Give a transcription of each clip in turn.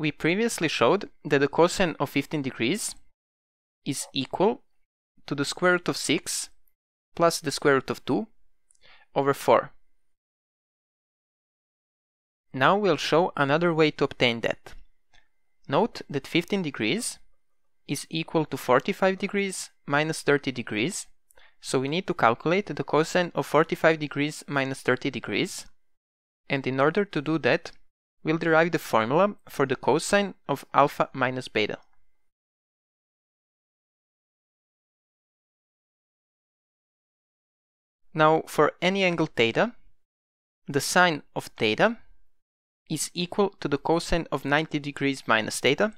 we previously showed that the cosine of 15 degrees is equal to the square root of 6 plus the square root of 2 over 4. Now we'll show another way to obtain that. Note that 15 degrees is equal to 45 degrees minus 30 degrees, so we need to calculate the cosine of 45 degrees minus 30 degrees, and in order to do that, we'll derive the formula for the cosine of alpha minus beta. Now, for any angle theta, the sine of theta is equal to the cosine of 90 degrees minus theta,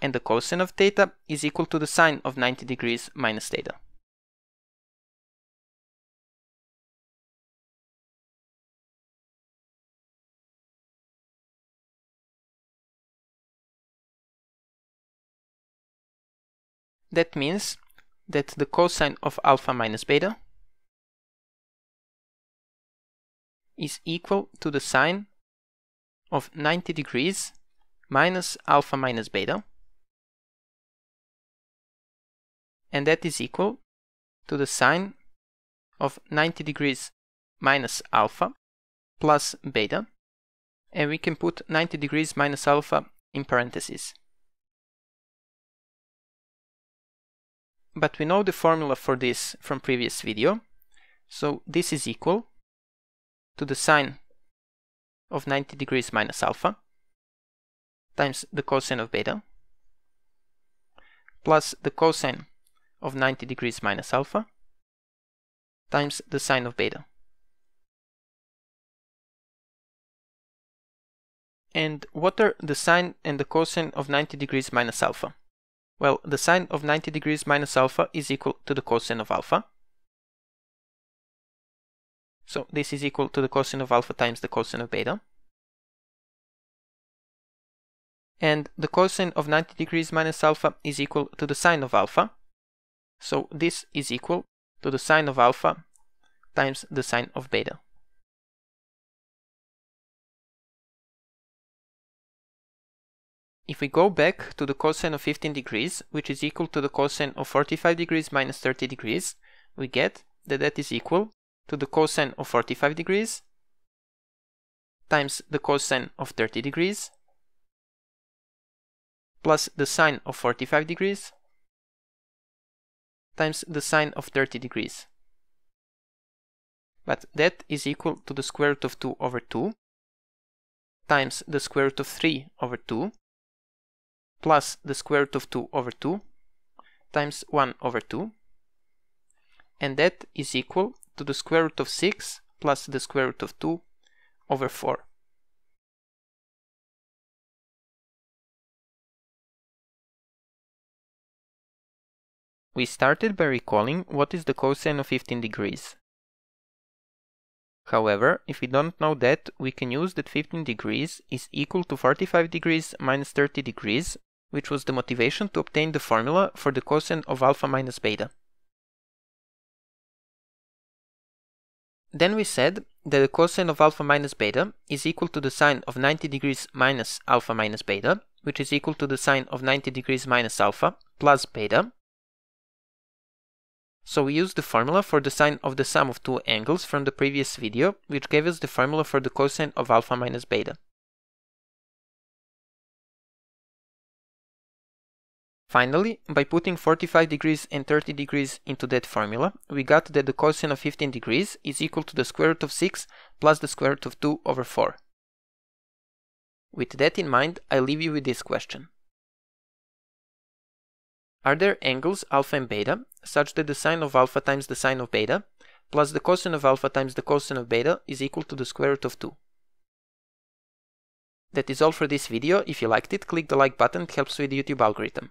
and the cosine of theta is equal to the sine of 90 degrees minus theta. That means that the cosine of alpha minus beta is equal to the sine of 90 degrees minus alpha minus beta and that is equal to the sine of 90 degrees minus alpha plus beta and we can put 90 degrees minus alpha in parentheses. But we know the formula for this from previous video, so this is equal to the sine of 90 degrees minus alpha times the cosine of beta plus the cosine of 90 degrees minus alpha times the sine of beta. And what are the sine and the cosine of 90 degrees minus alpha? Well, the sine of 90 degrees minus alpha is equal to the cosine of alpha. So this is equal to the cosine of alpha times the cosine of beta. And the cosine of 90 degrees minus alpha is equal to the sine of alpha. So this is equal to the sine of alpha times the sine of beta. If we go back to the cosine of 15 degrees, which is equal to the cosine of 45 degrees minus 30 degrees, we get that that is equal to the cosine of 45 degrees times the cosine of 30 degrees plus the sine of 45 degrees times the sine of 30 degrees. But that is equal to the square root of 2 over 2 times the square root of 3 over 2 plus the square root of 2 over 2 times 1 over 2 and that is equal to the square root of 6 plus the square root of 2 over 4. We started by recalling what is the cosine of 15 degrees. However, if we don't know that, we can use that 15 degrees is equal to 45 degrees minus 30 degrees, which was the motivation to obtain the formula for the cosine of alpha minus beta. Then we said that the cosine of alpha minus beta is equal to the sine of 90 degrees minus alpha minus beta, which is equal to the sine of 90 degrees minus alpha plus beta. So we used the formula for the sine of the sum of two angles from the previous video, which gave us the formula for the cosine of alpha minus beta. Finally, by putting 45 degrees and 30 degrees into that formula, we got that the cosine of 15 degrees is equal to the square root of 6 plus the square root of 2 over 4. With that in mind, I leave you with this question. Are there angles alpha and beta such that the sine of alpha times the sine of beta plus the cosine of alpha times the cosine of beta is equal to the square root of 2? That is all for this video. If you liked it, click the like button, it helps with the YouTube algorithm